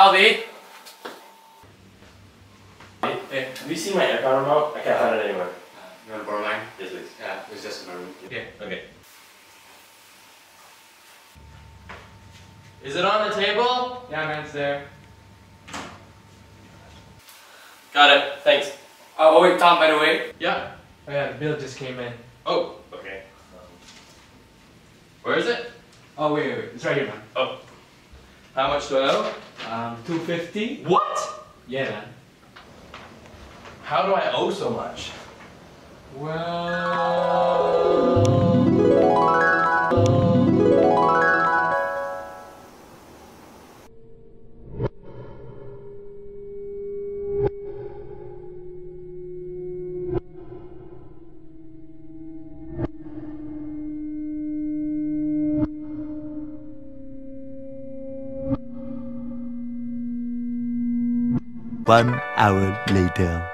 Alvy. Hey, have you seen my aircon remote? I can't find it anywhere. You want to borrow mine? Yes, please. Yeah, it was just in my room. Okay. Okay. Is it on the table? Yeah, man, it's there. Got it. Thanks. Oh, oh, wait, Tom, by the way. Yeah. Oh, yeah, the bill just came in. Oh, okay. Where is it? Oh, wait, wait, wait. It's right here, man. Oh, How much do I owe? Um, 250 What? Yeah, man. How do I owe so much? One hour later.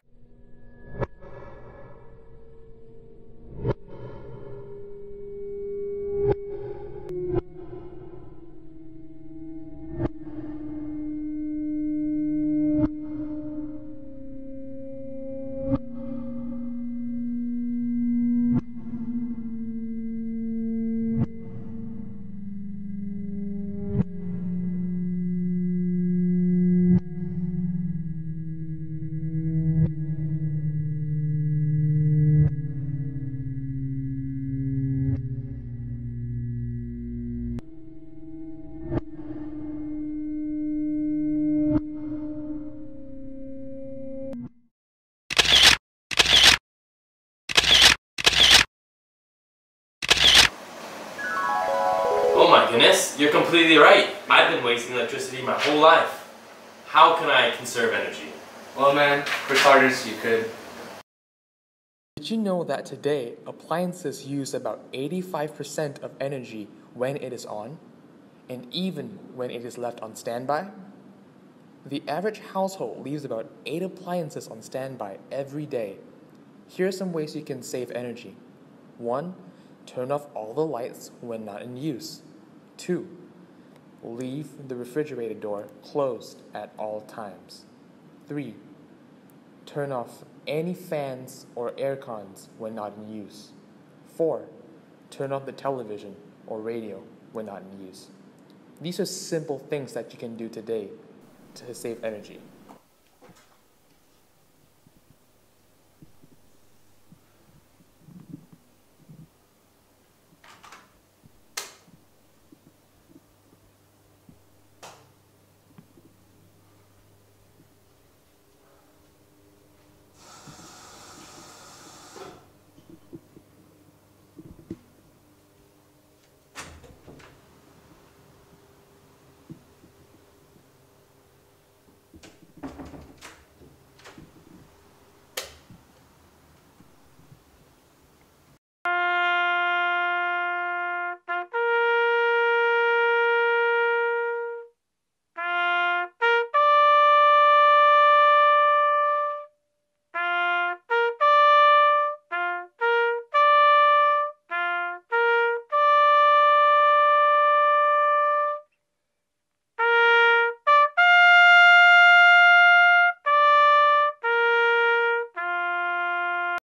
My goodness. You're completely right. I've been wasting electricity my whole life. How can I conserve energy? Well, man, for starters, you could. Did you know that today appliances use about 85% of energy when it is on, and even when it is left on standby? The average household leaves about 8 appliances on standby every day. Here are some ways you can save energy. 1. Turn off all the lights when not in use. 2. Leave the refrigerator door closed at all times. 3. Turn off any fans or air cons when not in use. 4. Turn off the television or radio when not in use. These are simple things that you can do today to save energy.